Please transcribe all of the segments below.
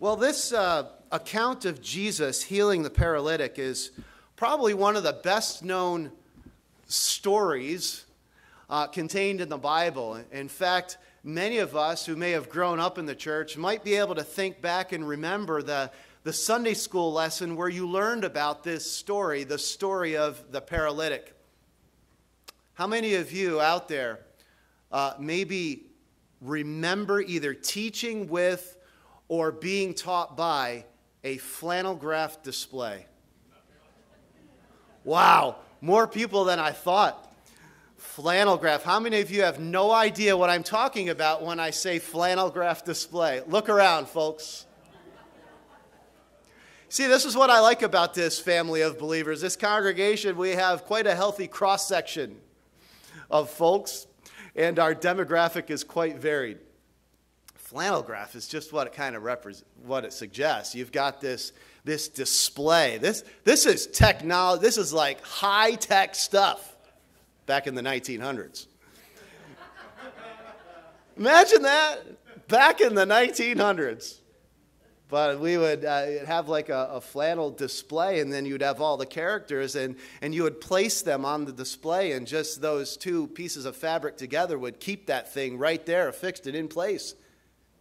Well, this uh, account of Jesus healing the paralytic is probably one of the best known stories uh, contained in the Bible. In fact, many of us who may have grown up in the church might be able to think back and remember the, the Sunday school lesson where you learned about this story, the story of the paralytic. How many of you out there uh, maybe remember either teaching with or being taught by a flannel graph display. Wow, more people than I thought. Flannel graph. How many of you have no idea what I'm talking about when I say flannel graph display? Look around, folks. See, this is what I like about this family of believers. This congregation, we have quite a healthy cross section of folks, and our demographic is quite varied flannel graph is just what it kind of represents, what it suggests. You've got this, this display. This, this is technology. This is like high tech stuff back in the 1900s. Imagine that back in the 1900s. But we would uh, have like a, a, flannel display, and then you'd have all the characters, and, and you would place them on the display, and just those two pieces of fabric together would keep that thing right there, fixed and in place.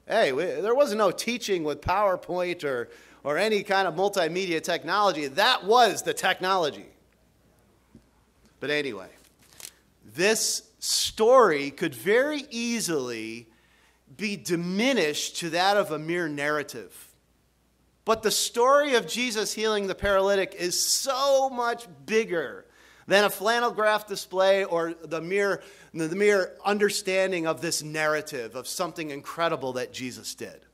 Hey, we, there wasn't no teaching with PowerPoint or, or any kind of multimedia technology. That was the technology. But anyway, this story could very easily be diminished to that of a mere narrative. But the story of Jesus healing the paralytic is so much bigger than a flannel graph display or the mere, the mere understanding of this narrative of something incredible that Jesus did.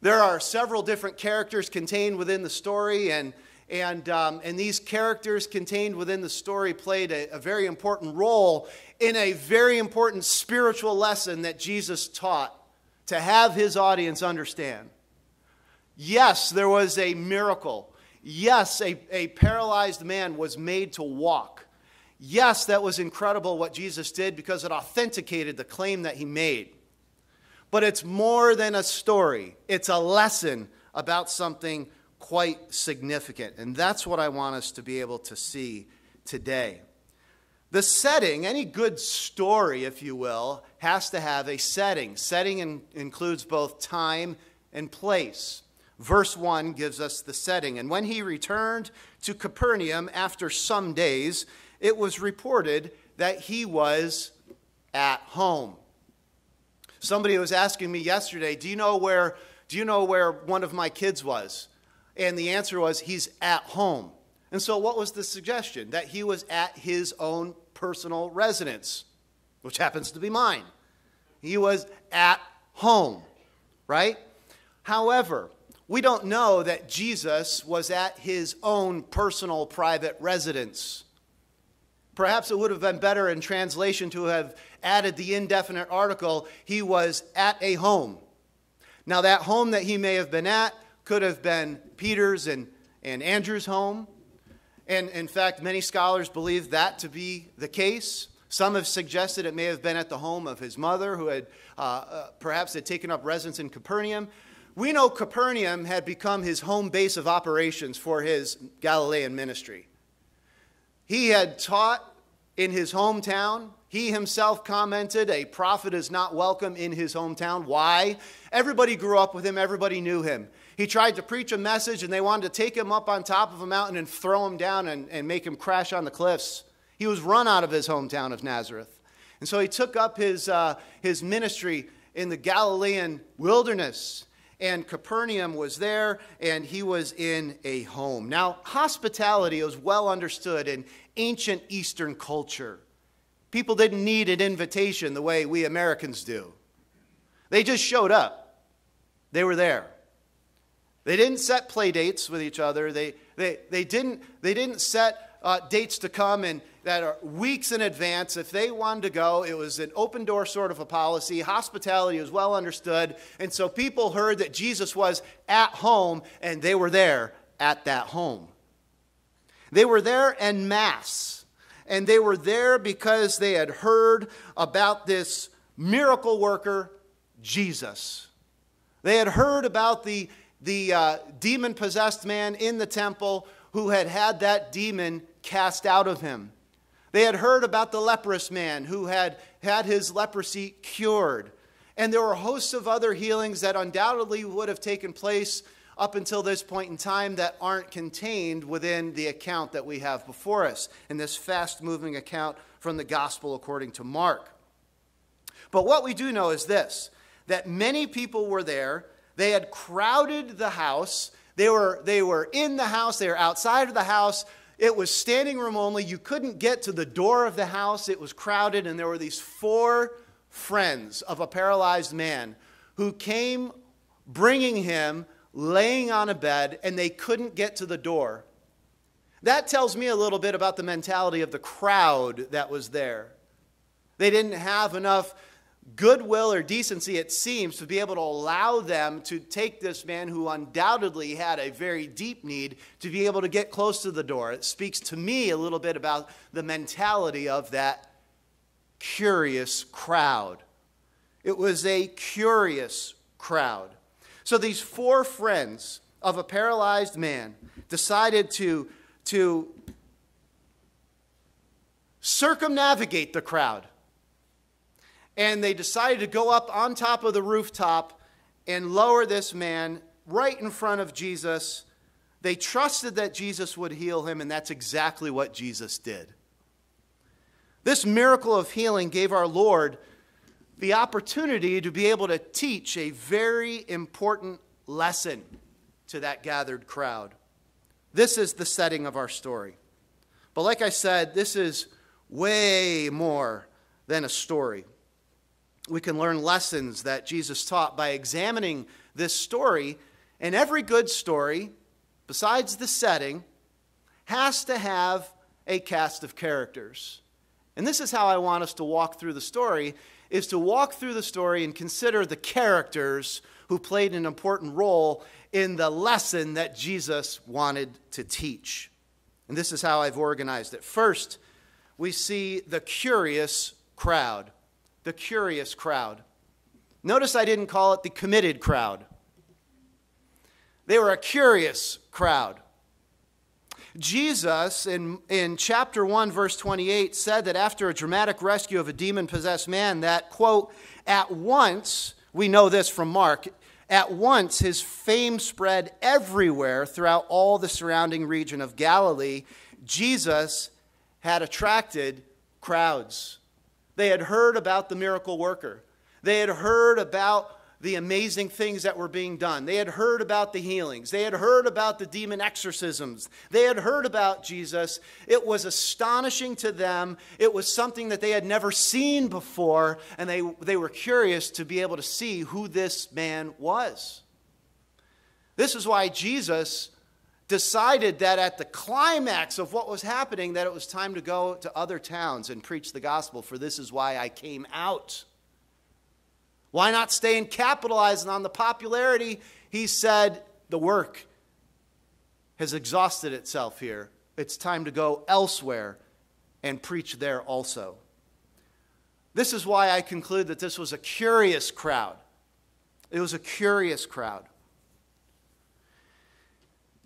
There are several different characters contained within the story, and, and, um, and these characters contained within the story played a, a very important role in a very important spiritual lesson that Jesus taught to have his audience understand. Yes, there was a miracle Yes, a, a paralyzed man was made to walk. Yes, that was incredible what Jesus did because it authenticated the claim that he made. But it's more than a story, it's a lesson about something quite significant. And that's what I want us to be able to see today. The setting, any good story, if you will, has to have a setting. Setting in, includes both time and place. Verse 1 gives us the setting. And when he returned to Capernaum after some days, it was reported that he was at home. Somebody was asking me yesterday, "Do you know where do you know where one of my kids was?" And the answer was he's at home. And so what was the suggestion? That he was at his own personal residence, which happens to be mine. He was at home, right? However, we don't know that Jesus was at his own personal private residence. Perhaps it would have been better in translation to have added the indefinite article, he was at a home. Now, that home that he may have been at could have been Peter's and, and Andrew's home. And in fact, many scholars believe that to be the case. Some have suggested it may have been at the home of his mother, who had uh, uh, perhaps had taken up residence in Capernaum. We know Capernaum had become his home base of operations for his Galilean ministry. He had taught in his hometown. He himself commented, A prophet is not welcome in his hometown. Why? Everybody grew up with him, everybody knew him. He tried to preach a message, and they wanted to take him up on top of a mountain and throw him down and, and make him crash on the cliffs. He was run out of his hometown of Nazareth. And so he took up his, uh, his ministry in the Galilean wilderness and Capernaum was there, and he was in a home. Now, hospitality was well understood in ancient Eastern culture. People didn't need an invitation the way we Americans do, they just showed up, they were there. They didn't set play dates with each other. They, they, they, didn't, they didn't set uh, dates to come and that are weeks in advance. If they wanted to go, it was an open door sort of a policy. Hospitality was well understood. And so people heard that Jesus was at home, and they were there at that home. They were there en masse. And they were there because they had heard about this miracle worker, Jesus. They had heard about the, the uh, demon possessed man in the temple who had had that demon cast out of him. They had heard about the leprous man who had had his leprosy cured. And there were hosts of other healings that undoubtedly would have taken place up until this point in time that aren't contained within the account that we have before us in this fast moving account from the gospel according to Mark. But what we do know is this that many people were there. They had crowded the house. They were, they were in the house, they were outside of the house. It was standing room only. You couldn't get to the door of the house. It was crowded, and there were these four friends of a paralyzed man who came bringing him laying on a bed, and they couldn't get to the door. That tells me a little bit about the mentality of the crowd that was there. They didn't have enough goodwill or decency, it seems, to be able to allow them to take this man who undoubtedly had a very deep need to be able to get close to the door. It speaks to me a little bit about the mentality of that curious crowd. It was a curious crowd. So these four friends of a paralyzed man decided to, to circumnavigate the crowd and they decided to go up on top of the rooftop and lower this man right in front of Jesus. They trusted that Jesus would heal him, and that's exactly what Jesus did. This miracle of healing gave our Lord the opportunity to be able to teach a very important lesson to that gathered crowd. This is the setting of our story. But like I said, this is way more than a story we can learn lessons that Jesus taught by examining this story. And every good story, besides the setting, has to have a cast of characters. And this is how I want us to walk through the story is to walk through the story and consider the characters who played an important role in the lesson that Jesus wanted to teach. And this is how I've organized it. First, we see the curious crowd the curious crowd. Notice I didn't call it the committed crowd. They were a curious crowd. Jesus, in, in chapter 1, verse 28, said that after a dramatic rescue of a demon possessed man, that, quote, at once, we know this from Mark, at once his fame spread everywhere throughout all the surrounding region of Galilee. Jesus had attracted crowds. They had heard about the miracle worker. They had heard about the amazing things that were being done. They had heard about the healings. They had heard about the demon exorcisms. They had heard about Jesus. It was astonishing to them. It was something that they had never seen before, and they, they were curious to be able to see who this man was. This is why Jesus decided that at the climax of what was happening that it was time to go to other towns and preach the gospel for this is why I came out. Why not stay and capitalize on the popularity? He said the work has exhausted itself here. It's time to go elsewhere and preach there also. This is why I conclude that this was a curious crowd. It was a curious crowd.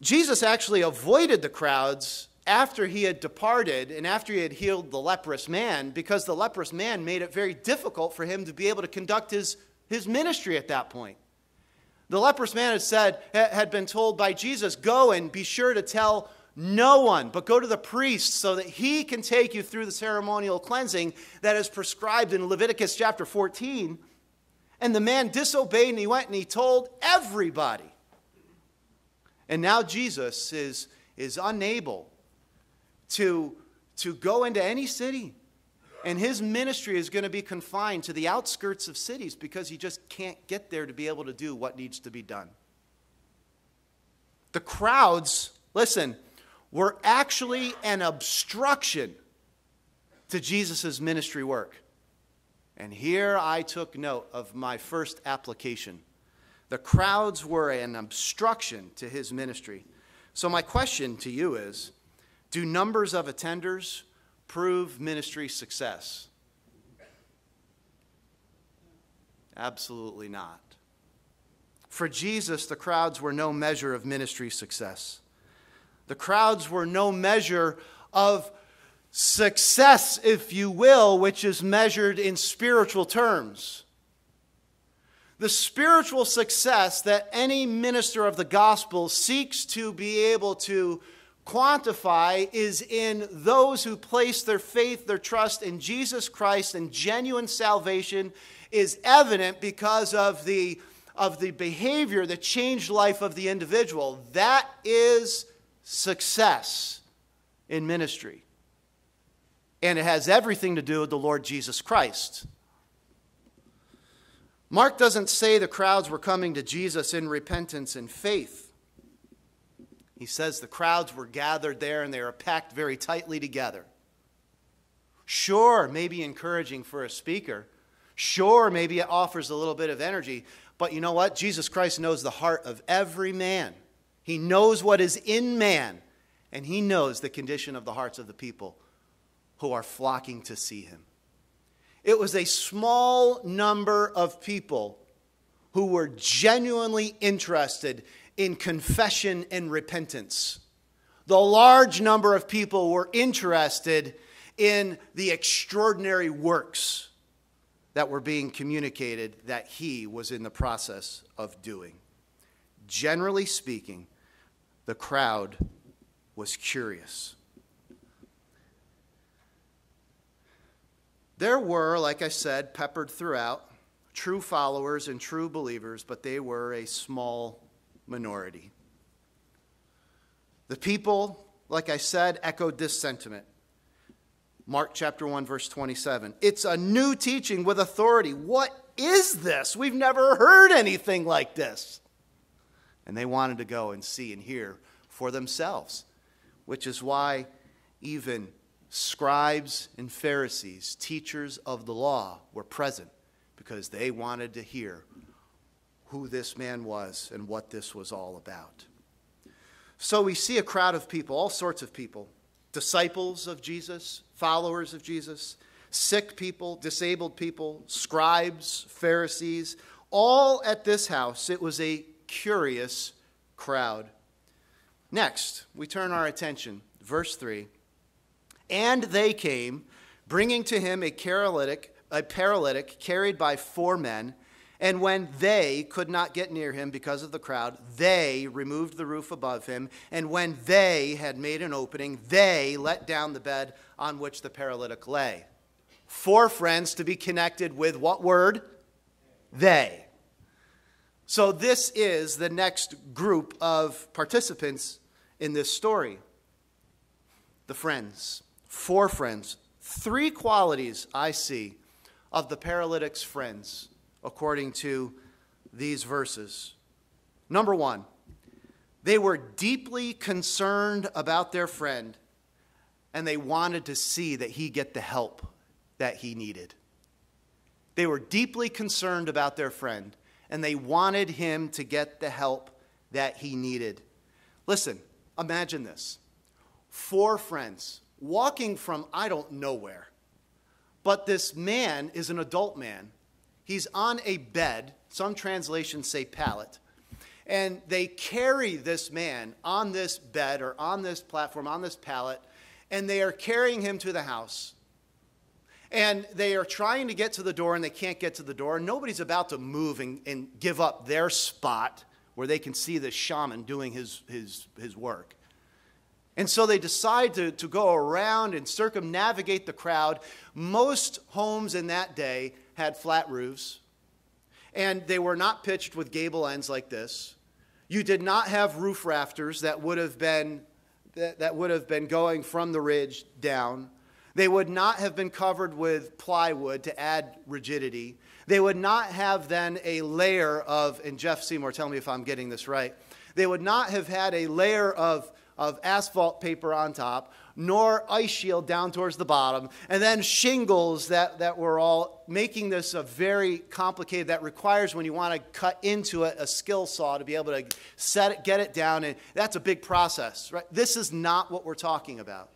Jesus actually avoided the crowds after he had departed and after he had healed the leprous man because the leprous man made it very difficult for him to be able to conduct his, his ministry at that point. The leprous man had said, had been told by Jesus, Go and be sure to tell no one, but go to the priest so that he can take you through the ceremonial cleansing that is prescribed in Leviticus chapter 14. And the man disobeyed and he went and he told everybody. And now Jesus is, is unable to, to go into any city. And his ministry is going to be confined to the outskirts of cities because he just can't get there to be able to do what needs to be done. The crowds, listen, were actually an obstruction to Jesus' ministry work. And here I took note of my first application. The crowds were an obstruction to his ministry. So, my question to you is Do numbers of attenders prove ministry success? Absolutely not. For Jesus, the crowds were no measure of ministry success. The crowds were no measure of success, if you will, which is measured in spiritual terms. The spiritual success that any minister of the gospel seeks to be able to quantify is in those who place their faith, their trust in Jesus Christ, and genuine salvation is evident because of the, of the behavior, the changed life of the individual. That is success in ministry. And it has everything to do with the Lord Jesus Christ. Mark doesn't say the crowds were coming to Jesus in repentance and faith. He says the crowds were gathered there and they were packed very tightly together. Sure, maybe encouraging for a speaker. Sure, maybe it offers a little bit of energy. But you know what? Jesus Christ knows the heart of every man. He knows what is in man, and He knows the condition of the hearts of the people who are flocking to see Him. It was a small number of people who were genuinely interested in confession and repentance. The large number of people were interested in the extraordinary works that were being communicated that he was in the process of doing. Generally speaking, the crowd was curious. There were, like I said, peppered throughout, true followers and true believers, but they were a small minority. The people, like I said, echoed this sentiment. Mark chapter 1, verse 27. It's a new teaching with authority. What is this? We've never heard anything like this. And they wanted to go and see and hear for themselves, which is why even scribes and Pharisees, teachers of the law, were present because they wanted to hear who this man was and what this was all about. So we see a crowd of people, all sorts of people disciples of Jesus, followers of Jesus, sick people, disabled people, scribes, Pharisees, all at this house. It was a curious crowd. Next, we turn our attention, verse 3. And they came, bringing to him a paralytic, a paralytic carried by four men and when they could not get near him because of the crowd, they removed the roof above him. And when they had made an opening, they let down the bed on which the paralytic lay. Four friends to be connected with what word? They. So, this is the next group of participants in this story the friends. Four friends. Three qualities I see of the paralytic's friends according to these verses. Number one, they were deeply concerned about their friend and they wanted to see that he get the help that he needed. They were deeply concerned about their friend and they wanted him to get the help that he needed. Listen, imagine this four friends walking from I don't know where, but this man is an adult man He's on a bed. Some translations say pallet. And they carry this man on this bed or on this platform, on this pallet, and they are carrying him to the house. And they are trying to get to the door and they can't get to the door. Nobody's about to move and, and give up their spot where they can see the shaman doing his, his, his work. And so they decide to, to go around and circumnavigate the crowd. Most homes in that day had flat roofs, and they were not pitched with gable ends like this. You did not have roof rafters that would have been that, that would have been going from the ridge down. They would not have been covered with plywood to add rigidity. They would not have then a layer of, and Jeff Seymour, tell me if I'm getting this right. They would not have had a layer of, of asphalt paper on top nor ice shield down towards the bottom, and then shingles that, that were all making this a very complicated, that requires when you want to cut into it a skill saw to be able to set it, get it down, and that's a big process, right? This is not what we're talking about.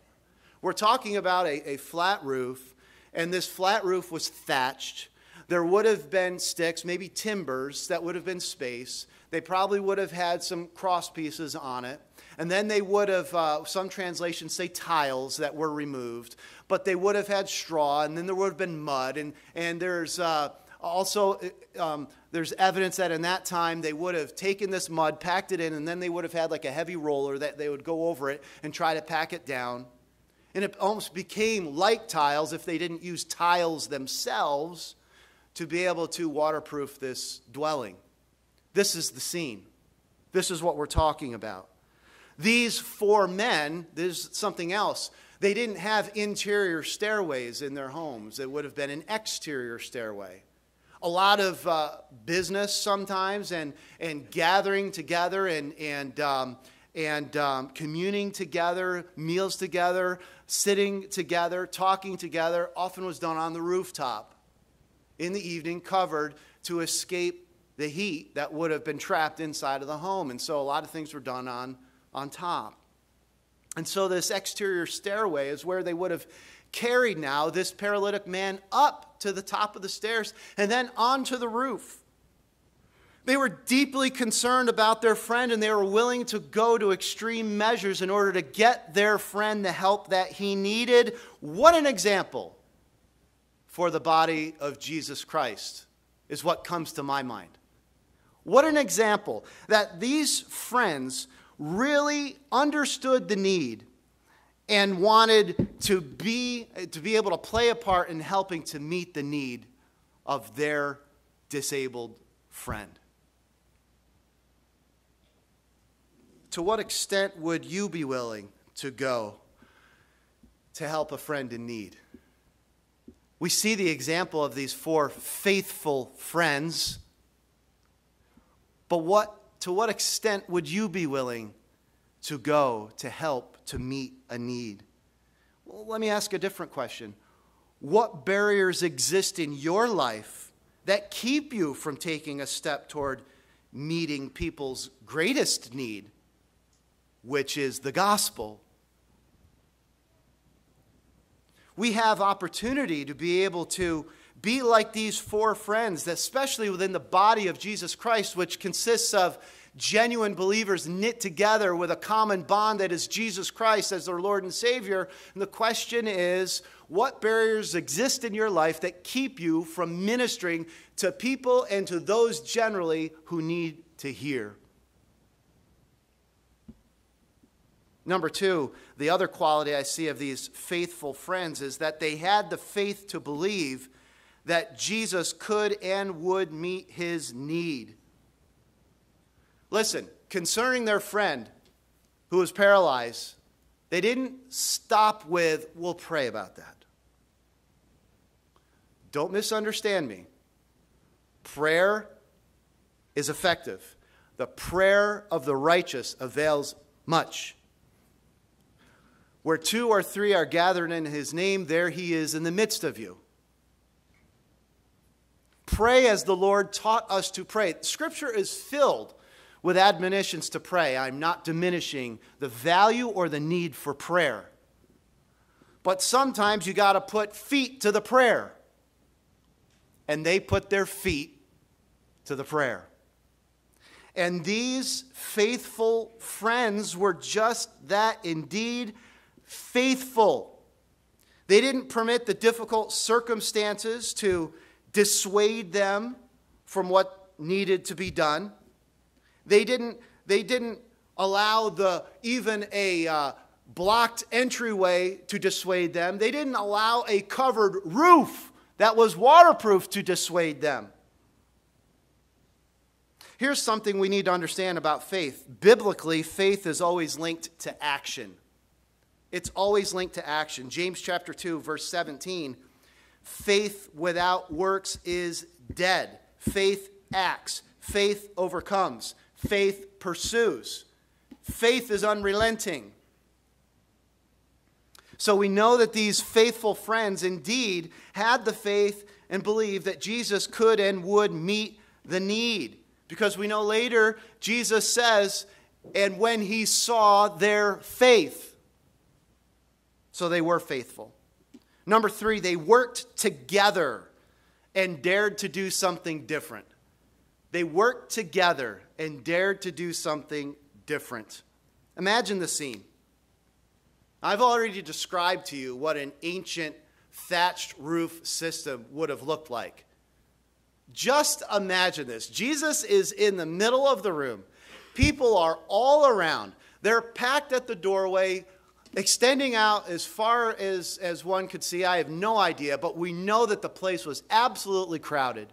We're talking about a, a flat roof, and this flat roof was thatched. There would have been sticks, maybe timbers that would have been spaced. They probably would have had some cross pieces on it. And then they would have, uh, some translations say tiles that were removed, but they would have had straw, and then there would have been mud. And, and there's uh, also um, there's evidence that in that time they would have taken this mud, packed it in, and then they would have had like a heavy roller that they would go over it and try to pack it down. And it almost became like tiles if they didn't use tiles themselves to be able to waterproof this dwelling. This is the scene. This is what we're talking about. These four men, there's something else. They didn't have interior stairways in their homes, it would have been an exterior stairway. A lot of uh, business sometimes and, and gathering together and, and, um, and um, communing together, meals together, sitting together, talking together, often was done on the rooftop in the evening, covered to escape the heat that would have been trapped inside of the home. And so a lot of things were done on on top. And so, this exterior stairway is where they would have carried now this paralytic man up to the top of the stairs and then onto the roof. They were deeply concerned about their friend and they were willing to go to extreme measures in order to get their friend the help that he needed. What an example for the body of Jesus Christ is what comes to my mind. What an example that these friends really understood the need and wanted to be, to be able to play a part in helping to meet the need of their disabled friend. To what extent would you be willing to go to help a friend in need? We see the example of these four faithful friends. But what to what extent would you be willing to go to help to meet a need? Well, let me ask a different question. What barriers exist in your life that keep you from taking a step toward meeting people's greatest need, which is the gospel? We have opportunity to be able to be like these four friends, especially within the body of Jesus Christ, which consists of genuine believers knit together with a common bond that is Jesus Christ as their Lord and Savior. And the question is what barriers exist in your life that keep you from ministering to people and to those generally who need to hear? Number two, the other quality I see of these faithful friends is that they had the faith to believe that Jesus could and would meet his need. Listen, concerning their friend who was paralyzed, they didn't stop with, we'll pray about that. Don't misunderstand me. Prayer is effective. The prayer of the righteous avails much. Where two or three are gathered in his name, there he is in the midst of you. Pray as the Lord taught us to pray. Scripture is filled with admonitions to pray. I'm not diminishing the value or the need for prayer. But sometimes you got to put feet to the prayer. And they put their feet to the prayer. And these faithful friends were just that indeed faithful. They didn't permit the difficult circumstances to dissuade them from what needed to be done. They didn't, they didn't allow the, even a uh, blocked entryway to dissuade them. They didn't allow a covered roof that was waterproof to dissuade them. Here's something we need to understand about faith. Biblically, faith is always linked to action. It's always linked to action. James chapter 2 verse 17 Faith without works is dead. Faith acts. Faith overcomes. Faith pursues. Faith is unrelenting. So we know that these faithful friends indeed had the faith and believed that Jesus could and would meet the need. Because we know later, Jesus says, and when he saw their faith. So they were faithful. Number three, they worked together and dared to do something different. They worked together and dared to do something different. Imagine the scene. I've already described to you what an ancient thatched roof system would have looked like. Just imagine this. Jesus is in the middle of the room. People are all around. They're packed at the doorway, extending out as far as, as one could see. I have no idea, but we know that the place was absolutely crowded.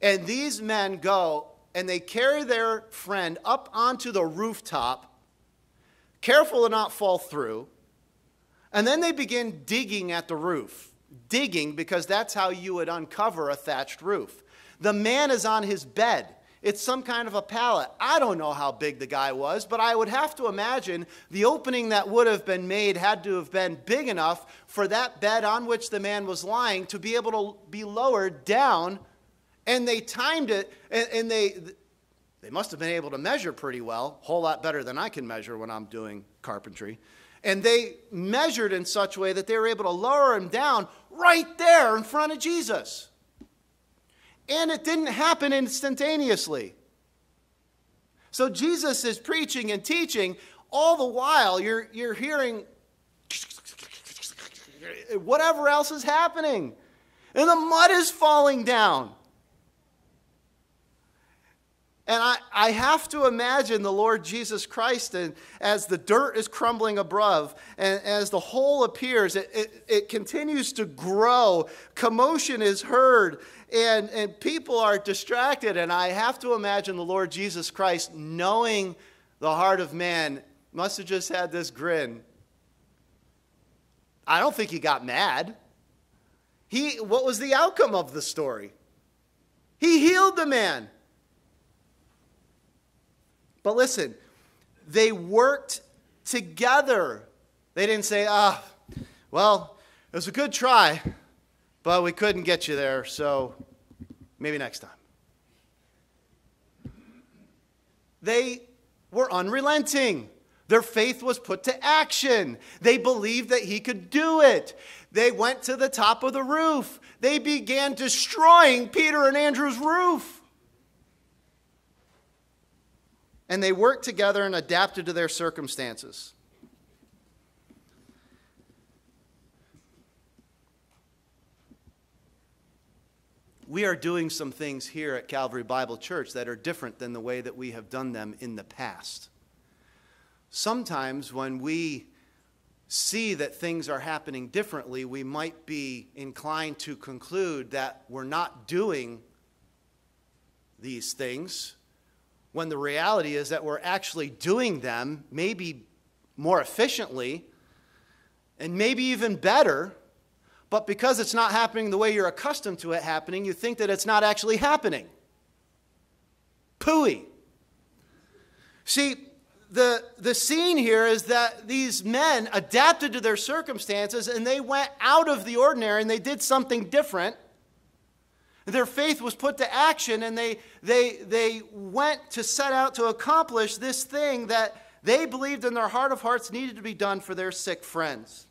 And these men go and they carry their friend up onto the rooftop, careful to not fall through. And then they begin digging at the roof. Digging because that's how you would uncover a thatched roof. The man is on his bed. It's some kind of a pallet. I don't know how big the guy was, but I would have to imagine the opening that would have been made had to have been big enough for that bed on which the man was lying to be able to be lowered down. And they timed it, and, and they, they must have been able to measure pretty well, a whole lot better than I can measure when I'm doing carpentry. And they measured in such a way that they were able to lower him down right there in front of Jesus. And it didn't happen instantaneously. So Jesus is preaching and teaching. All the while, you're, you're hearing whatever else is happening. And the mud is falling down. And I, I have to imagine the Lord Jesus Christ and as the dirt is crumbling above and as the hole appears, it, it, it continues to grow. Commotion is heard and, and people are distracted. And I have to imagine the Lord Jesus Christ, knowing the heart of man, must have just had this grin. I don't think he got mad. He, what was the outcome of the story? He healed the man. But listen, they worked together. They didn't say, ah, well, it was a good try, but we couldn't get you there, so maybe next time. They were unrelenting. Their faith was put to action. They believed that he could do it. They went to the top of the roof. They began destroying Peter and Andrew's roof. and they worked together and adapted to their circumstances. We are doing some things here at Calvary Bible Church that are different than the way that we have done them in the past. Sometimes when we see that things are happening differently, we might be inclined to conclude that we're not doing these things when the reality is that we're actually doing them maybe more efficiently and maybe even better, but because it's not happening the way you're accustomed to it happening, you think that it's not actually happening. Pooey. See, the, the scene here is that these men adapted to their circumstances and they went out of the ordinary and they did something different their faith was put to action and they, they, they went to set out to accomplish this thing that they believed in their heart of hearts needed to be done for their sick friends.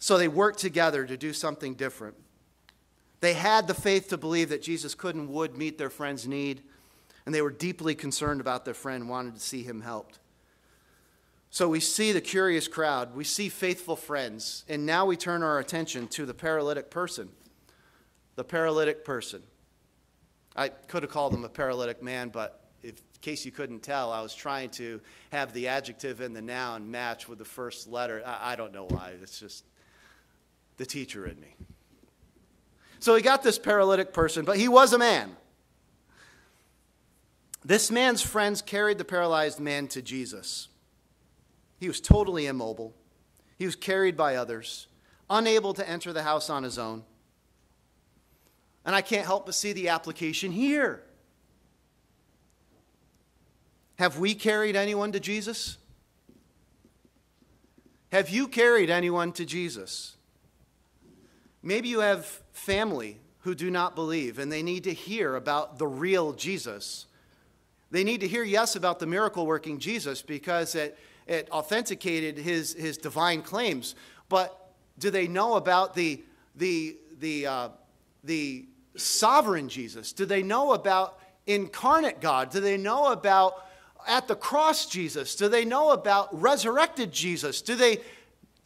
So they worked together to do something different. They had the faith to believe that Jesus could and would meet their friend's need, and they were deeply concerned about their friend, wanted to see him helped. So we see the curious crowd, we see faithful friends, and now we turn our attention to the paralytic person. The paralytic person. I could have called him a paralytic man, but if, in case you couldn't tell, I was trying to have the adjective and the noun match with the first letter. I, I don't know why. It's just the teacher in me. So he got this paralytic person, but he was a man. This man's friends carried the paralyzed man to Jesus. He was totally immobile. He was carried by others, unable to enter the house on his own. And I can't help but see the application here. Have we carried anyone to Jesus? Have you carried anyone to Jesus? Maybe you have family who do not believe and they need to hear about the real Jesus. They need to hear, yes, about the miracle working Jesus because it it authenticated his, his divine claims. But do they know about the, the, the, uh, the sovereign Jesus? Do they know about incarnate God? Do they know about at the cross Jesus? Do they know about resurrected Jesus? Do they,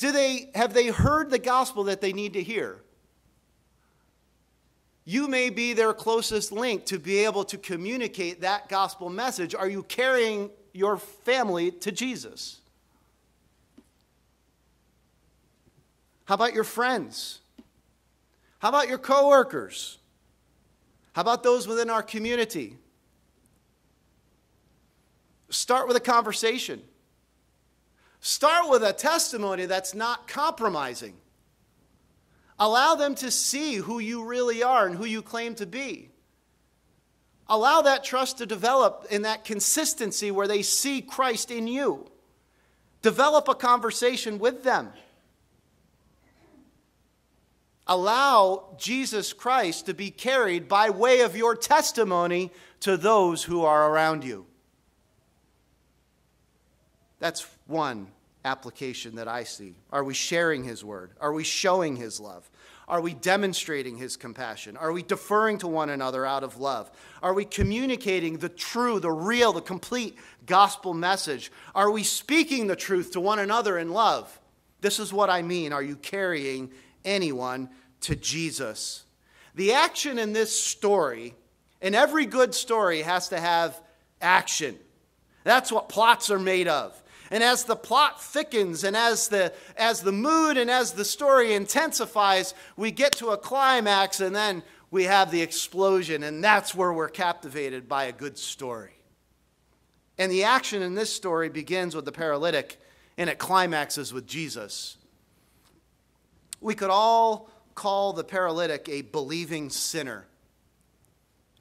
do they have they heard the gospel that they need to hear? You may be their closest link to be able to communicate that gospel message. Are you carrying your family to Jesus? How about your friends? How about your coworkers? How about those within our community? Start with a conversation. Start with a testimony that's not compromising. Allow them to see who you really are and who you claim to be. Allow that trust to develop in that consistency where they see Christ in you. Develop a conversation with them. Allow Jesus Christ to be carried by way of your testimony to those who are around you. That's one application that I see? Are we sharing His word? Are we showing His love? Are we demonstrating His compassion? Are we deferring to one another out of love? Are we communicating the true, the real, the complete gospel message? Are we speaking the truth to one another in love? This is what I mean. Are you carrying anyone to Jesus? The action in this story, and every good story has to have action. That's what plots are made of. And as the plot thickens and as the, as the mood and as the story intensifies, we get to a climax and then we have the explosion. And that's where we're captivated by a good story. And the action in this story begins with the paralytic and it climaxes with Jesus. We could all call the paralytic a believing sinner.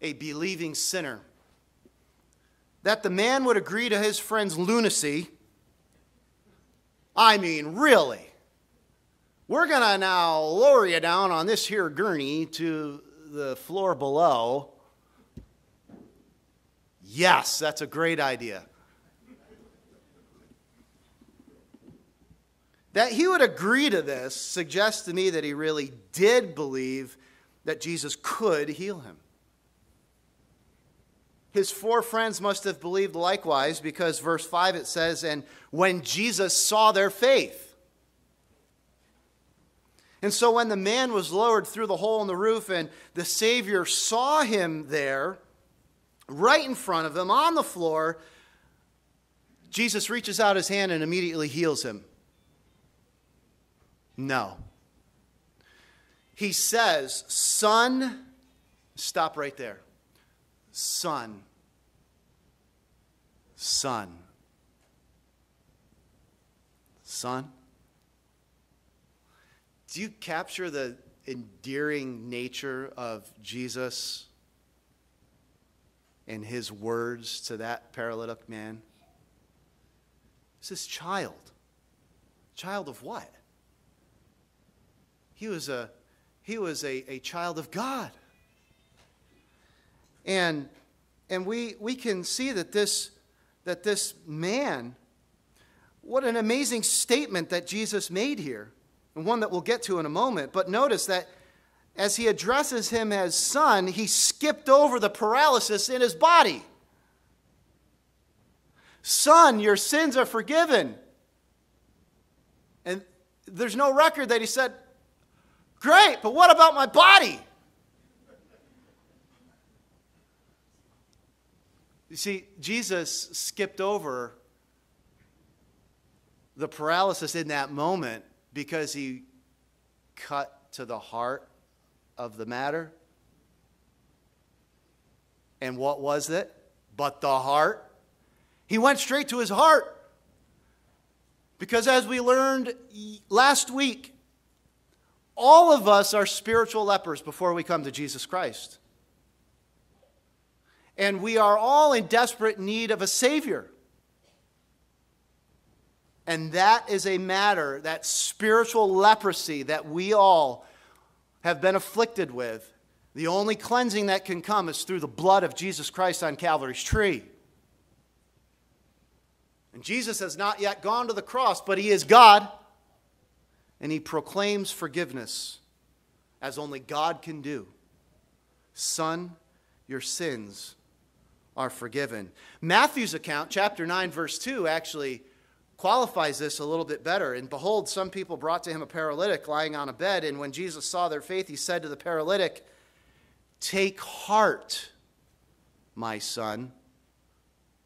A believing sinner. That the man would agree to his friend's lunacy I mean, really. We're going to now lower you down on this here gurney to the floor below. Yes, that's a great idea. That he would agree to this suggests to me that he really did believe that Jesus could heal him. His four friends must have believed likewise because verse 5 it says, And when Jesus saw their faith. And so when the man was lowered through the hole in the roof and the Savior saw him there, right in front of him on the floor, Jesus reaches out his hand and immediately heals him. No. He says, Son, stop right there son. Son. Son. Do you capture the endearing nature of Jesus and his words to that paralytic man? This is child. Child of what? He was a, he was a, a child of God. And, and we, we can see that this, that this man, what an amazing statement that Jesus made here, and one that we'll get to in a moment. But notice that as he addresses him as son, he skipped over the paralysis in his body. Son, your sins are forgiven. And there's no record that he said, Great, but what about my body? You see, Jesus skipped over the paralysis in that moment because he cut to the heart of the matter. And what was it? But the heart. He went straight to his heart. Because as we learned last week, all of us are spiritual lepers before we come to Jesus Christ. And we are all in desperate need of a Savior. And that is a matter, that spiritual leprosy that we all have been afflicted with. The only cleansing that can come is through the blood of Jesus Christ on Calvary's tree. And Jesus has not yet gone to the cross, but he is God. And he proclaims forgiveness as only God can do Son, your sins are forgiven. Matthew's account, chapter 9, verse 2, actually qualifies this a little bit better. And behold, some people brought to him a paralytic lying on a bed. And when Jesus saw their faith, he said to the paralytic, Take heart, my son,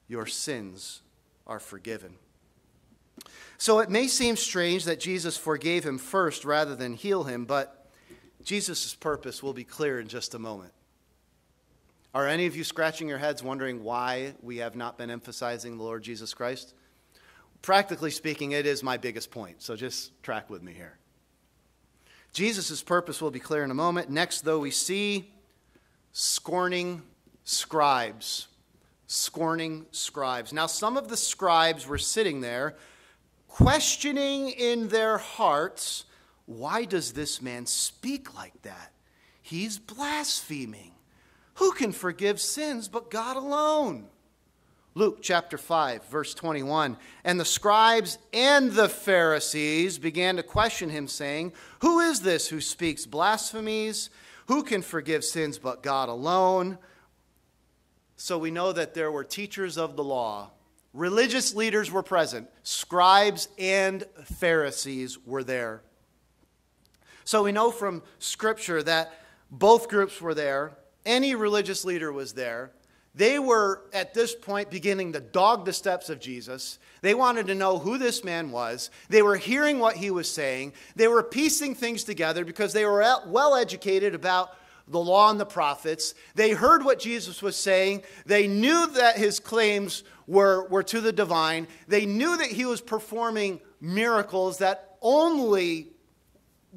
your sins are forgiven. So it may seem strange that Jesus forgave him first rather than heal him, but Jesus' purpose will be clear in just a moment. Are any of you scratching your heads wondering why we have not been emphasizing the Lord Jesus Christ? Practically speaking, it is my biggest point, so just track with me here. Jesus' purpose will be clear in a moment. Next, though, we see scorning scribes. Scorning scribes. Now, some of the scribes were sitting there questioning in their hearts why does this man speak like that? He's blaspheming. Who can forgive sins but God alone? Luke chapter 5, verse 21. And the scribes and the Pharisees began to question him, saying, Who is this who speaks blasphemies? Who can forgive sins but God alone? So we know that there were teachers of the law, religious leaders were present, scribes and Pharisees were there. So we know from Scripture that both groups were there any religious leader was there. They were at this point beginning to dog the steps of Jesus. They wanted to know who this man was. They were hearing what he was saying. They were piecing things together because they were well educated about the law and the prophets. They heard what Jesus was saying. They knew that his claims were, were to the divine. They knew that he was performing miracles that only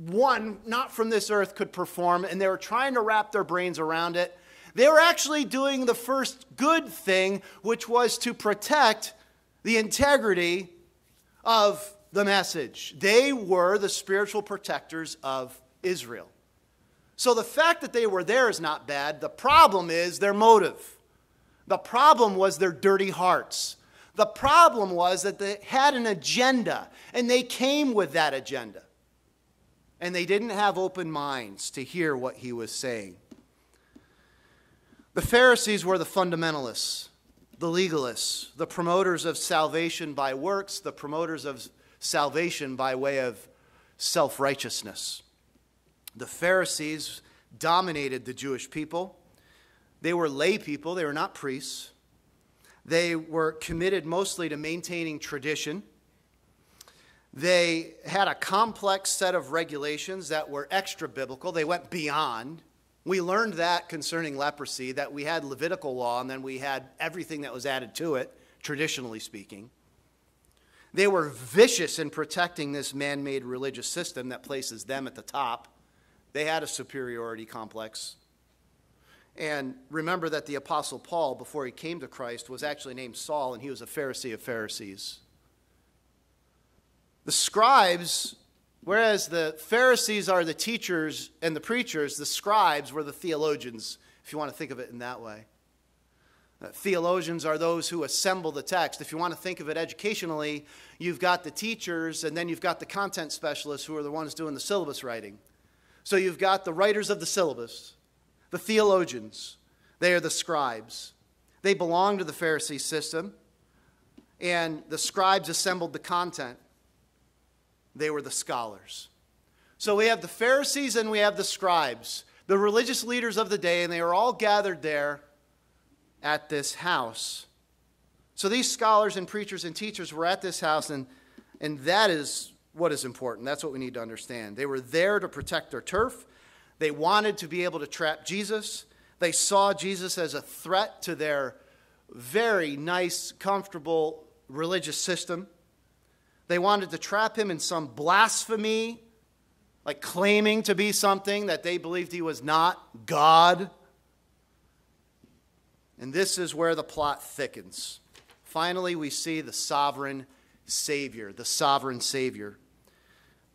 one not from this earth could perform, and they were trying to wrap their brains around it. They were actually doing the first good thing, which was to protect the integrity of the message. They were the spiritual protectors of Israel. So the fact that they were there is not bad. The problem is their motive. The problem was their dirty hearts. The problem was that they had an agenda, and they came with that agenda and they didn't have open minds to hear what he was saying. The Pharisees were the fundamentalists, the legalists, the promoters of salvation by works, the promoters of salvation by way of self righteousness. The Pharisees dominated the Jewish people. They were lay people, they were not priests. They were committed mostly to maintaining tradition. They had a complex set of regulations that were extra biblical. They went beyond. We learned that concerning leprosy, that we had Levitical law and then we had everything that was added to it, traditionally speaking. They were vicious in protecting this man made religious system that places them at the top. They had a superiority complex. And remember that the Apostle Paul, before he came to Christ, was actually named Saul, and he was a Pharisee of Pharisees. The scribes, whereas the Pharisees are the teachers and the preachers, the scribes were the theologians, if you want to think of it in that way. Uh, theologians are those who assemble the text. If you want to think of it educationally, you've got the teachers and then you've got the content specialists who are the ones doing the syllabus writing. So you've got the writers of the syllabus, the theologians, they are the scribes. They belong to the Pharisee system, and the scribes assembled the content. They were the scholars. So we have the Pharisees and we have the scribes, the religious leaders of the day, and they were all gathered there at this house. So these scholars and preachers and teachers were at this house, and, and that is what is important. That's what we need to understand. They were there to protect their turf. They wanted to be able to trap Jesus. They saw Jesus as a threat to their very nice, comfortable religious system. They wanted to trap him in some blasphemy, like claiming to be something that they believed he was not God. And this is where the plot thickens. Finally, we see the sovereign Savior, the sovereign Savior.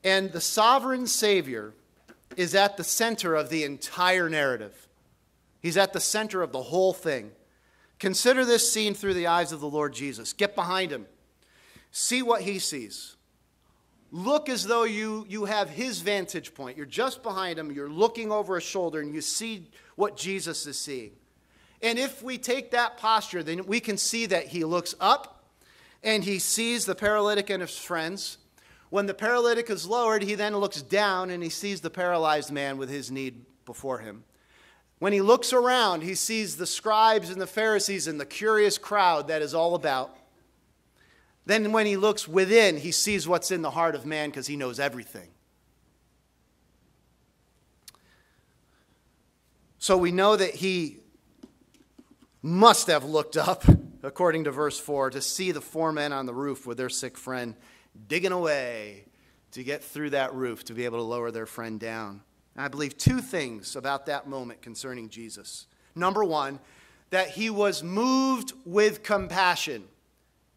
And the sovereign Savior is at the center of the entire narrative. He's at the center of the whole thing. Consider this scene through the eyes of the Lord Jesus. Get behind him. See what he sees. look as though you, you have his vantage point. You're just behind him, you're looking over his shoulder, and you see what Jesus is seeing. And if we take that posture, then we can see that he looks up and he sees the paralytic and his friends. When the paralytic is lowered, he then looks down and he sees the paralyzed man with his need before him. When he looks around, he sees the scribes and the Pharisees and the curious crowd that is all about. Then, when he looks within, he sees what's in the heart of man because he knows everything. So we know that he must have looked up, according to verse 4, to see the four men on the roof with their sick friend digging away to get through that roof to be able to lower their friend down. And I believe two things about that moment concerning Jesus. Number one, that he was moved with compassion.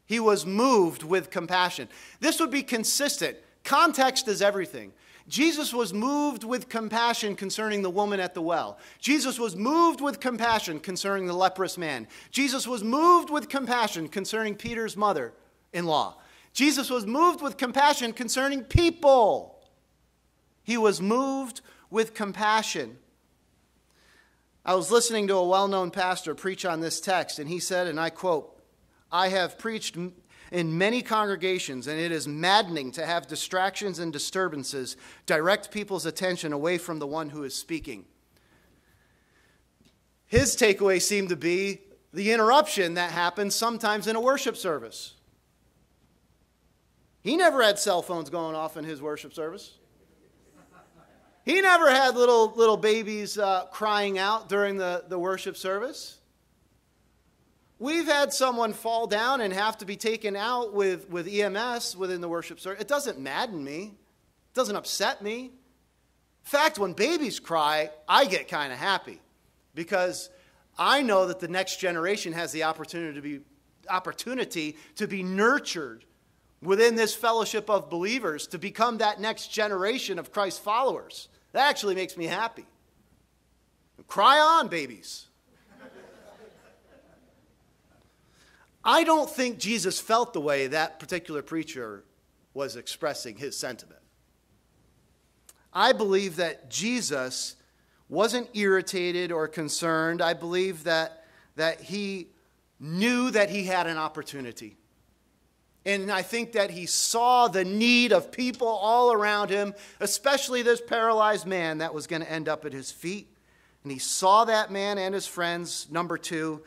He was moved with compassion. This would be consistent. Context is everything. Jesus was moved with compassion concerning the woman at the well. Jesus was moved with compassion concerning the leprous man. Jesus was moved with compassion concerning Peter's mother in law. Jesus was moved with compassion concerning people. He was moved with compassion. I was listening to a well known pastor preach on this text, and he said, and I quote, I have preached in many congregations, and it is maddening to have distractions and disturbances direct people's attention away from the one who is speaking. His takeaway seemed to be the interruption that happens sometimes in a worship service. He never had cell phones going off in his worship service. He never had little, little babies uh, crying out during the, the worship service. We've had someone fall down and have to be taken out with, with EMS within the worship service. It doesn't madden me, it doesn't upset me. In fact, when babies cry, I get kind of happy because I know that the next generation has the opportunity to be, opportunity to be nurtured within this fellowship of believers to become that next generation of Christ followers. That actually makes me happy. Cry on, babies. I don't think Jesus felt the way that particular preacher was expressing his sentiment. I believe that Jesus wasn't irritated or concerned. I believe that, that he knew that he had an opportunity. And I think that he saw the need of people all around him, especially this paralyzed man that was going to end up at his feet. And he saw that man and his friends, number two,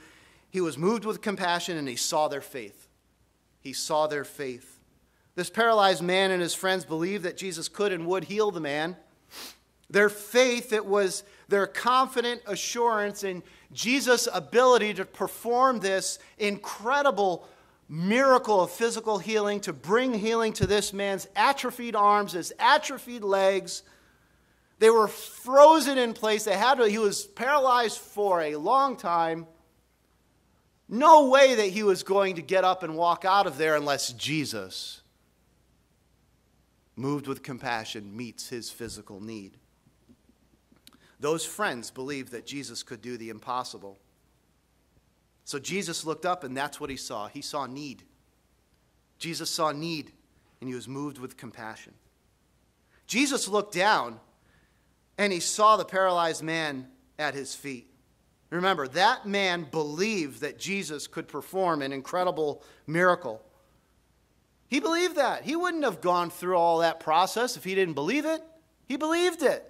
he was moved with compassion and he saw their faith. He saw their faith. This paralyzed man and his friends believed that Jesus could and would heal the man. Their faith, it was their confident assurance in Jesus' ability to perform this incredible miracle of physical healing, to bring healing to this man's atrophied arms, his atrophied legs. They were frozen in place. They had to, he was paralyzed for a long time. No way that he was going to get up and walk out of there unless Jesus, moved with compassion, meets his physical need. Those friends believed that Jesus could do the impossible. So Jesus looked up, and that's what he saw. He saw need. Jesus saw need, and he was moved with compassion. Jesus looked down, and he saw the paralyzed man at his feet. Remember, that man believed that Jesus could perform an incredible miracle. He believed that. He wouldn't have gone through all that process if he didn't believe it. He believed it.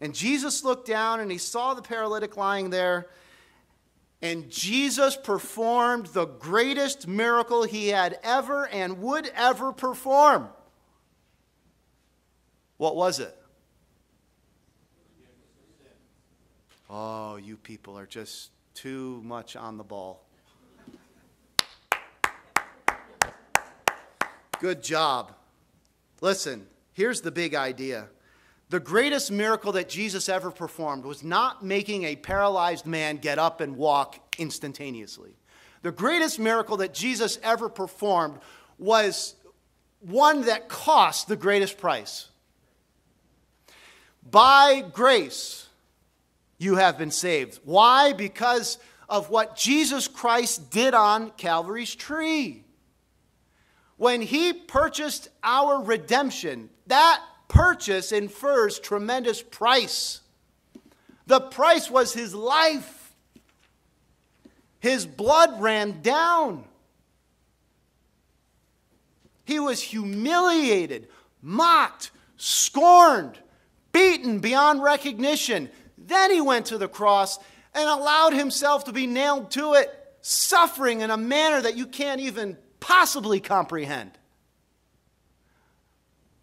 And Jesus looked down and he saw the paralytic lying there. And Jesus performed the greatest miracle he had ever and would ever perform. What was it? Oh, you people are just too much on the ball. Good job. Listen, here's the big idea. The greatest miracle that Jesus ever performed was not making a paralyzed man get up and walk instantaneously. The greatest miracle that Jesus ever performed was one that cost the greatest price. By grace, you have been saved. Why? Because of what Jesus Christ did on Calvary's tree. When he purchased our redemption, that purchase infers tremendous price. The price was his life. His blood ran down. He was humiliated, mocked, scorned, beaten beyond recognition. Then he went to the cross and allowed himself to be nailed to it, suffering in a manner that you can't even possibly comprehend.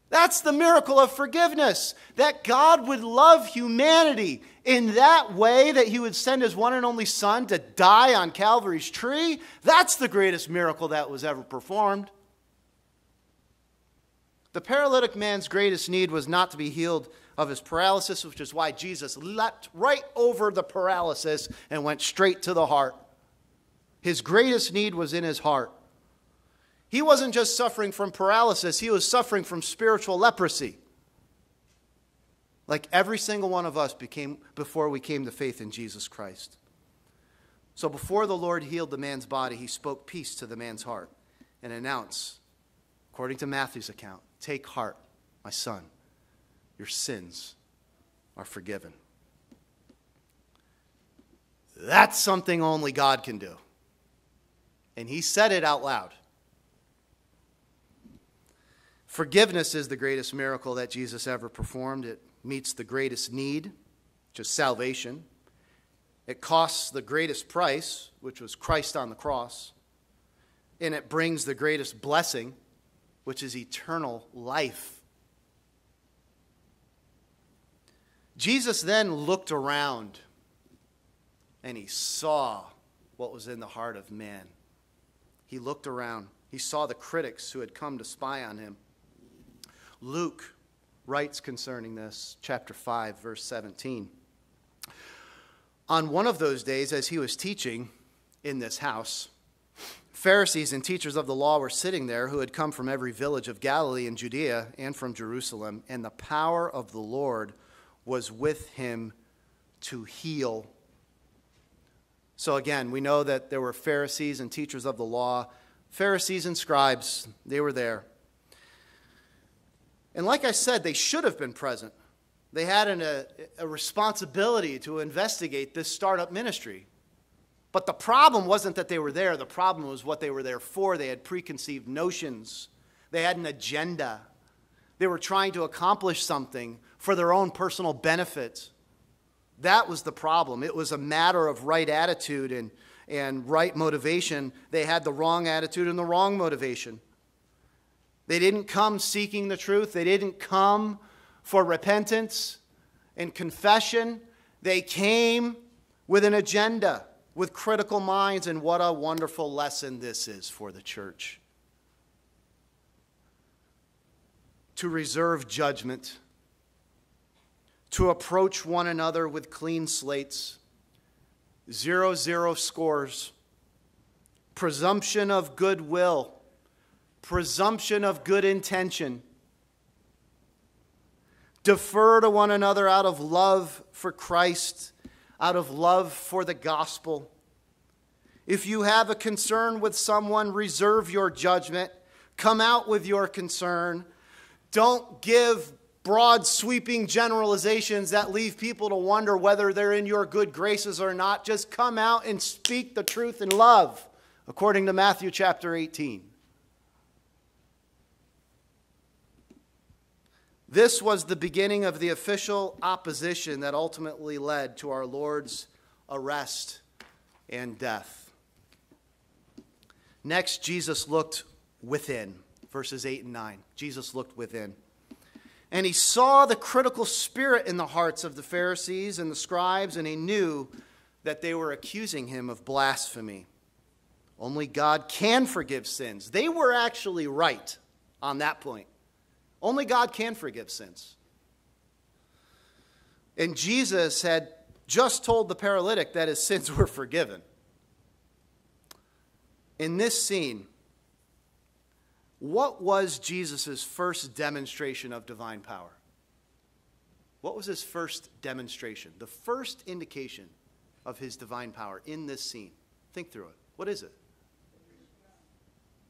That's the miracle of forgiveness. That God would love humanity in that way that he would send his one and only Son to die on Calvary's tree. That's the greatest miracle that was ever performed. The paralytic man's greatest need was not to be healed of his paralysis, which is why Jesus leapt right over the paralysis and went straight to the heart. His greatest need was in his heart. He wasn't just suffering from paralysis, he was suffering from spiritual leprosy. Like every single one of us became before we came to faith in Jesus Christ. So before the Lord healed the man's body, he spoke peace to the man's heart and announced, according to Matthew's account, Take heart, my son, your sins are forgiven. That's something only God can do. And he said it out loud. Forgiveness is the greatest miracle that Jesus ever performed. It meets the greatest need, which is salvation. It costs the greatest price, which was Christ on the cross. And it brings the greatest blessing, which is eternal life. Jesus then looked around and he saw what was in the heart of man. He looked around. He saw the critics who had come to spy on him. Luke writes concerning this, chapter 5, verse 17. On one of those days, as he was teaching in this house, Pharisees and teachers of the law were sitting there who had come from every village of Galilee and Judea and from Jerusalem, and the power of the Lord was with him to heal. So, again, we know that there were Pharisees and teachers of the law, Pharisees and scribes, they were there. And like I said, they should have been present. They had an, a, a responsibility to investigate this startup ministry. But the problem wasn't that they were there, the problem was what they were there for. They had preconceived notions, they had an agenda. They were trying to accomplish something for their own personal benefit. That was the problem. It was a matter of right attitude and, and right motivation. They had the wrong attitude and the wrong motivation. They didn't come seeking the truth, they didn't come for repentance and confession. They came with an agenda, with critical minds, and what a wonderful lesson this is for the church. To reserve judgment, to approach one another with clean slates, zero zero scores, presumption of goodwill presumption of good intention. Defer to one another out of love for Christ, out of love for the gospel. If you have a concern with someone, reserve your judgment. Come out with your concern. Don't give broad, sweeping generalizations that leave people to wonder whether they're in your good graces or not. Just come out and speak the truth in love, according to Matthew chapter 18. This was the beginning of the official opposition that ultimately led to our Lord's arrest and death. Next, Jesus looked within, verses 8 and 9. Jesus looked within. And he saw the critical spirit in the hearts of the Pharisees and the scribes, and he knew that they were accusing him of blasphemy. Only God can forgive sins. They were actually right on that point. Only God can forgive sins. And Jesus had just told the paralytic that his sins were forgiven. In this scene, what was Jesus' first demonstration of divine power? What was his first demonstration? The first indication of his divine power in this scene. Think through it. What is it?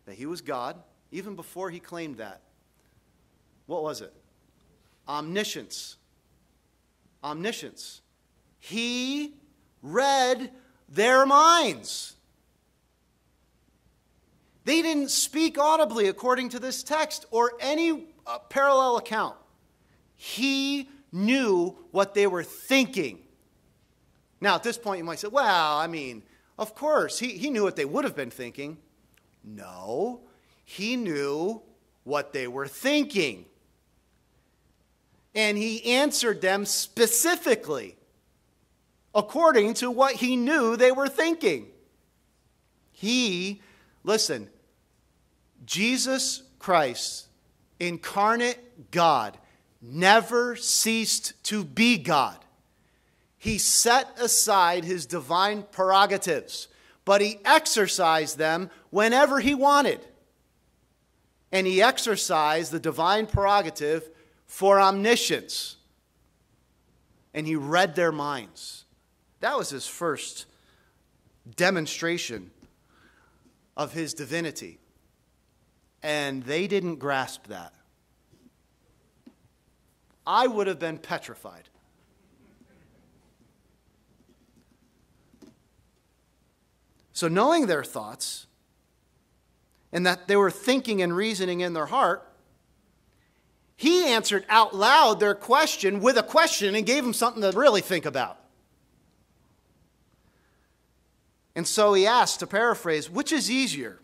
That he was God even before he claimed that. What was it? Omniscience. Omniscience. He read their minds. They didn't speak audibly according to this text or any uh, parallel account. He knew what they were thinking. Now, at this point, you might say, well, I mean, of course, he, he knew what they would have been thinking. No, he knew what they were thinking. And he answered them specifically according to what he knew they were thinking. He, listen, Jesus Christ, incarnate God, never ceased to be God. He set aside his divine prerogatives, but he exercised them whenever he wanted. And he exercised the divine prerogative for omniscience. And he read their minds. That was his first demonstration of his divinity. And they didn't grasp that. I would have been petrified. So, knowing their thoughts and that they were thinking and reasoning in their heart, he answered out loud their question with a question and gave them something to really think about. And so he asked, to paraphrase, which is easier,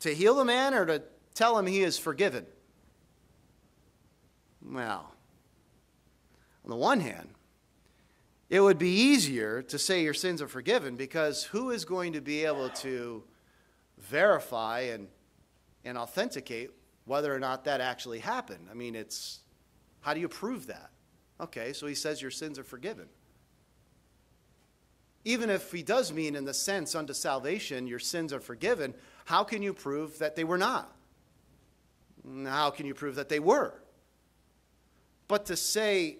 to heal the man or to tell him he is forgiven? Well, on the one hand, it would be easier to say your sins are forgiven because who is going to be able to verify and, and authenticate whether or not that actually happened? I mean, it's how do you prove that? Okay, so he says your sins are forgiven. Even if he does mean, in the sense, unto salvation, your sins are forgiven, how can you prove that they were not? How can you prove that they were? But to say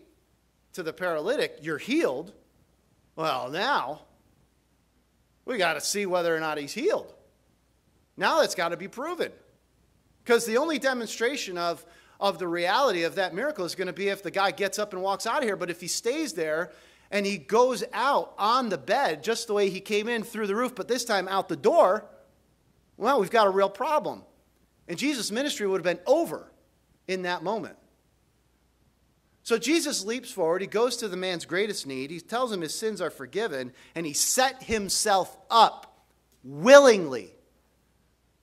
to the paralytic, You're healed, well, now we got to see whether or not he's healed. Now that's got to be proven. Because the only demonstration of, of the reality of that miracle is going to be if the guy gets up and walks out of here. But if he stays there and he goes out on the bed just the way he came in through the roof, but this time out the door, well, we've got a real problem. And Jesus' ministry would have been over in that moment. So Jesus leaps forward. He goes to the man's greatest need. He tells him his sins are forgiven, and he set himself up willingly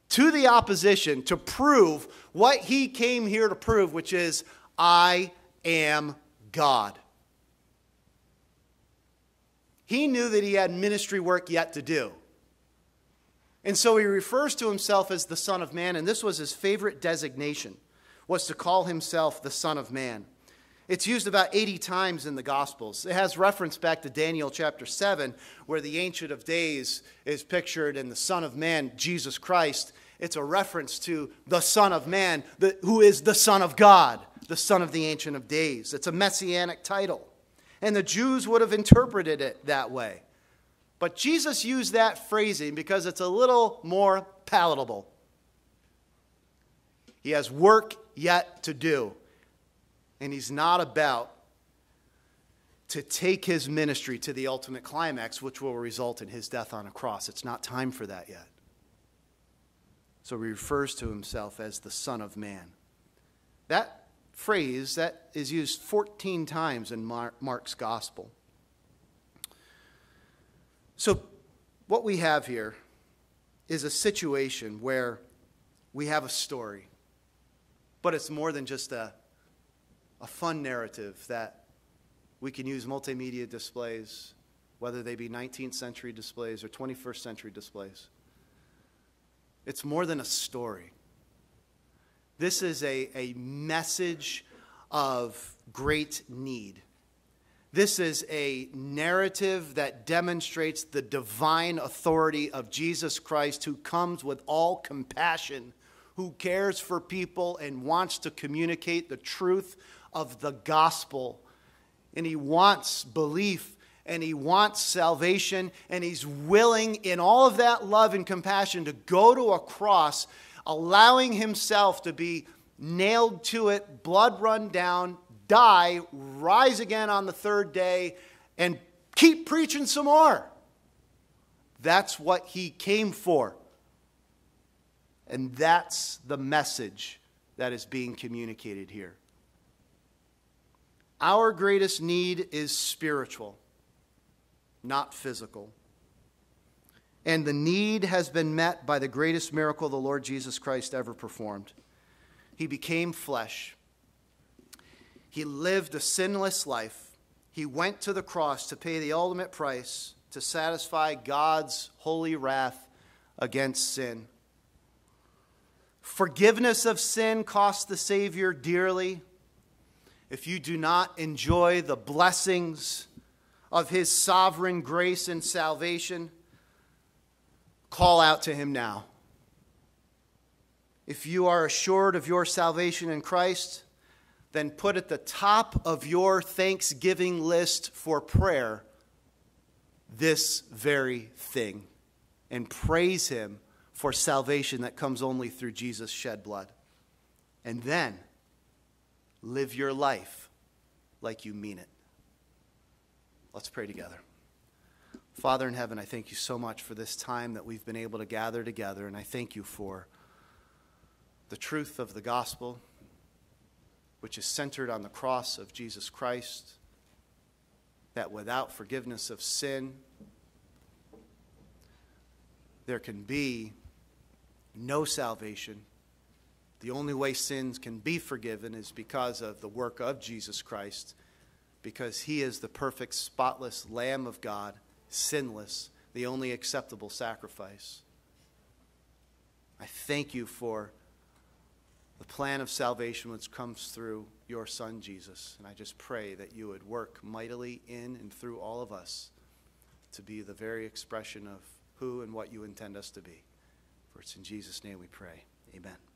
to the opposition to prove what he came here to prove, which is, I am God. He knew that he had ministry work yet to do. And so he refers to himself as the Son of Man, and this was his favorite designation, was to call himself the Son of Man. It's used about 80 times in the Gospels. It has reference back to Daniel chapter 7, where the Ancient of Days is pictured and the Son of Man, Jesus Christ. It's a reference to the Son of Man, the, who is the Son of God, the Son of the Ancient of Days. It's a messianic title. And the Jews would have interpreted it that way. But Jesus used that phrasing because it's a little more palatable. He has work yet to do, and he's not about to take his ministry to the ultimate climax, which will result in his death on a cross. It's not time for that yet. So he refers to himself as the Son of Man. That phrase that is used 14 times in Mark's gospel. So, what we have here is a situation where we have a story, but it's more than just a, a fun narrative that we can use multimedia displays, whether they be 19th century displays or 21st century displays. It's more than a story. This is a, a message of great need. This is a narrative that demonstrates the divine authority of Jesus Christ, who comes with all compassion, who cares for people and wants to communicate the truth of the gospel. And he wants belief and he wants salvation, and he's willing, in all of that love and compassion, to go to a cross allowing himself to be nailed to it, blood run down, die, rise again on the third day, and keep preaching some more. That's what he came for. And that's the message that is being communicated here. Our greatest need is spiritual, not physical. And the need has been met by the greatest miracle the Lord Jesus Christ ever performed. He became flesh. He lived a sinless life. He went to the cross to pay the ultimate price to satisfy God's holy wrath against sin. Forgiveness of sin cost the Savior dearly. If you do not enjoy the blessings of His sovereign grace and salvation, call out to Him now. If you are assured of your salvation in Christ, then put at the top of your thanksgiving list for prayer this very thing and praise Him for salvation that comes only through Jesus' shed blood. And then live your life like you mean it. Let's pray together. Father in heaven, I thank you so much for this time that we've been able to gather together, and I thank you for the truth of the gospel, which is centered on the cross of Jesus Christ, that without forgiveness of sin, there can be no salvation. The only way sins can be forgiven is because of the work of Jesus Christ, because he is the perfect, spotless Lamb of God, sinless, the only acceptable sacrifice. I thank you for the plan of salvation which comes through your Son, Jesus. And I just pray that you would work mightily in and through all of us to be the very expression of who and what you intend us to be. For it's in Jesus' name we pray. Amen.